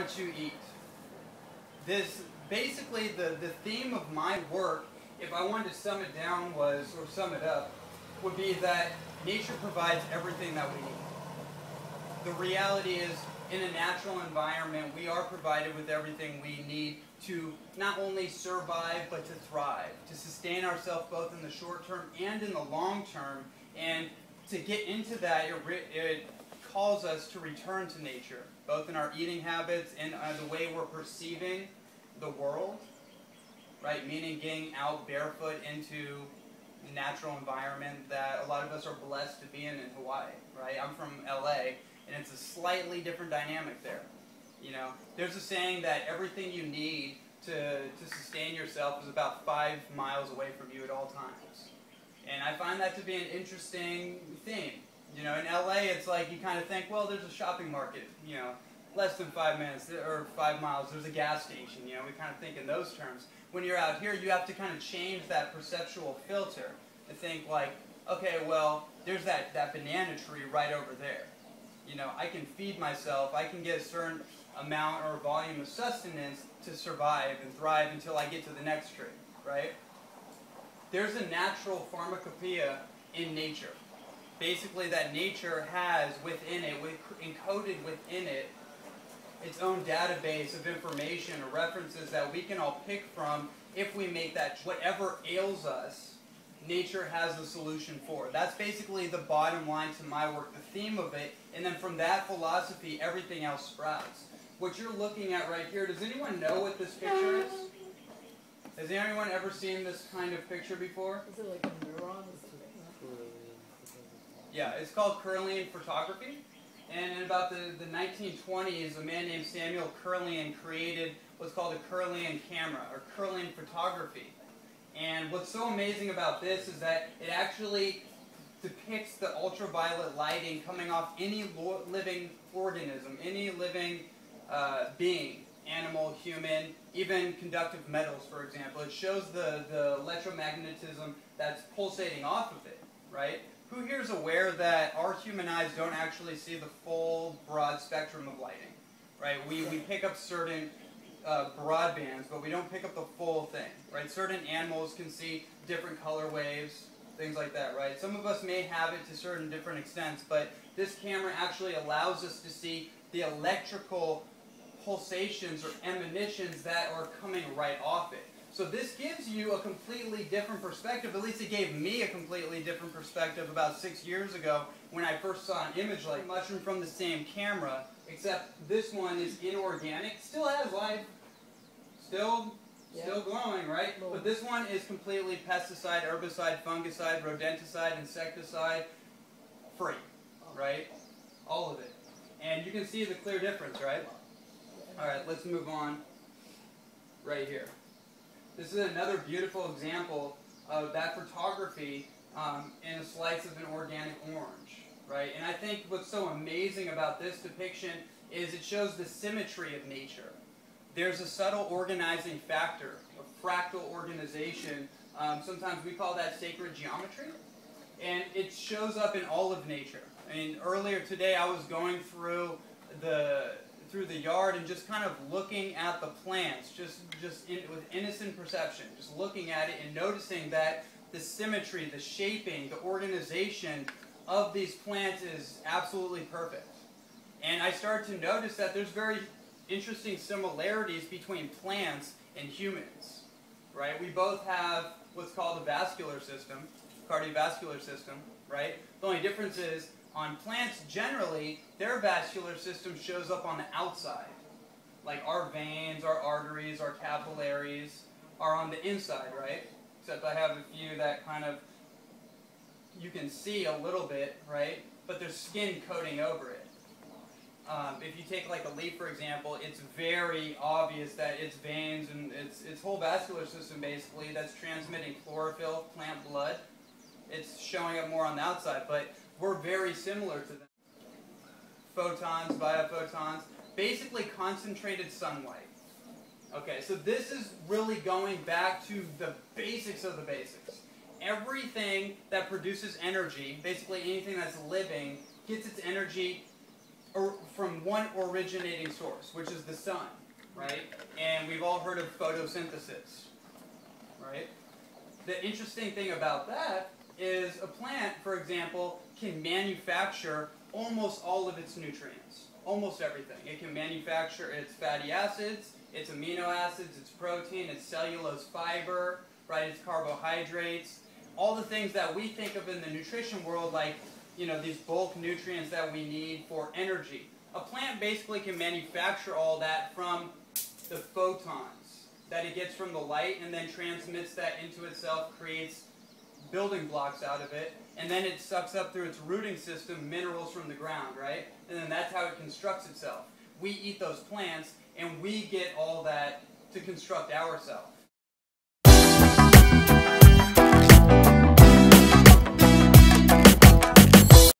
what you eat. This basically the, the theme of my work, if I wanted to sum it down was, or sum it up, would be that nature provides everything that we need. The reality is, in a natural environment, we are provided with everything we need to not only survive, but to thrive, to sustain ourselves both in the short term and in the long term. And to get into that, it, it calls us to return to nature, both in our eating habits and uh, the way we're perceiving the world, right? Meaning getting out barefoot into the natural environment that a lot of us are blessed to be in in Hawaii, right? I'm from LA, and it's a slightly different dynamic there. You know, there's a saying that everything you need to, to sustain yourself is about five miles away from you at all times. And I find that to be an interesting theme. You know, in LA, it's like you kind of think, well, there's a shopping market, you know, less than five minutes or five miles. There's a gas station, you know, we kind of think in those terms. When you're out here, you have to kind of change that perceptual filter to think like, okay, well, there's that, that banana tree right over there. You know, I can feed myself, I can get a certain amount or volume of sustenance to survive and thrive until I get to the next tree, right? There's a natural pharmacopoeia in nature. Basically, that nature has within it, with, encoded within it, its own database of information or references that we can all pick from if we make that whatever ails us, nature has a solution for. That's basically the bottom line to my work, the theme of it, and then from that philosophy, everything else sprouts. What you're looking at right here, does anyone know what this picture is? Has anyone ever seen this kind of picture before? Is it like a neuron? Yeah, it's called Kirlian photography. And in about the, the 1920s, a man named Samuel Kirlian created what's called a Kirlian camera, or Kirlian photography. And what's so amazing about this is that it actually depicts the ultraviolet lighting coming off any living organism, any living uh, being, animal, human, even conductive metals, for example. It shows the, the electromagnetism that's pulsating off of it, right? Who here is aware that our human eyes don't actually see the full broad spectrum of lighting, right? We, we pick up certain uh, broad bands, but we don't pick up the full thing, right? Certain animals can see different color waves, things like that, right? Some of us may have it to certain different extents, but this camera actually allows us to see the electrical pulsations or emanations that are coming right off it. So this gives you a completely different perspective. At least it gave me a completely different perspective about six years ago when I first saw an image like mushroom from the same camera, except this one is inorganic. Still has life. Still yeah. still glowing, right? But this one is completely pesticide, herbicide, fungicide, rodenticide, insecticide free, right? All of it. And you can see the clear difference, right? All right, let's move on right here. This is another beautiful example of that photography um, in a slice of an organic orange, right? And I think what's so amazing about this depiction is it shows the symmetry of nature. There's a subtle organizing factor, a fractal organization. Um, sometimes we call that sacred geometry. And it shows up in all of nature. I mean, earlier today I was going through the through the yard and just kind of looking at the plants, just just in, with innocent perception, just looking at it and noticing that the symmetry, the shaping, the organization of these plants is absolutely perfect. And I started to notice that there's very interesting similarities between plants and humans. Right? We both have what's called a vascular system, cardiovascular system, right? The only difference is on plants, generally, their vascular system shows up on the outside. Like our veins, our arteries, our capillaries are on the inside, right? Except I have a few that kind of, you can see a little bit, right? But there's skin coating over it. Um, if you take like a leaf, for example, it's very obvious that its veins and its, its whole vascular system basically that's transmitting chlorophyll, plant blood, it's showing up more on the outside. But we're very similar to them. Photons, biophotons, basically concentrated sunlight. Okay, so this is really going back to the basics of the basics. Everything that produces energy, basically anything that's living, gets its energy or from one originating source, which is the sun, right? And we've all heard of photosynthesis, right? The interesting thing about that is a plant, for example, can manufacture almost all of its nutrients, almost everything. It can manufacture its fatty acids, its amino acids, its protein, its cellulose fiber, right? Its carbohydrates, all the things that we think of in the nutrition world, like you know these bulk nutrients that we need for energy. A plant basically can manufacture all that from the photons that it gets from the light and then transmits that into itself, creates building blocks out of it, and then it sucks up through its rooting system minerals from the ground, right? And then that's how it constructs itself. We eat those plants, and we get all that to construct ourselves.